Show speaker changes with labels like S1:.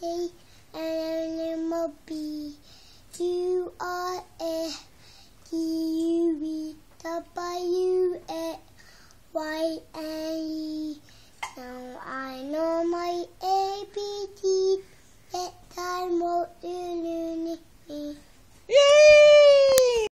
S1: T N M B Q R S T U V W X Y N E. Now I know my ABCs. That time will do.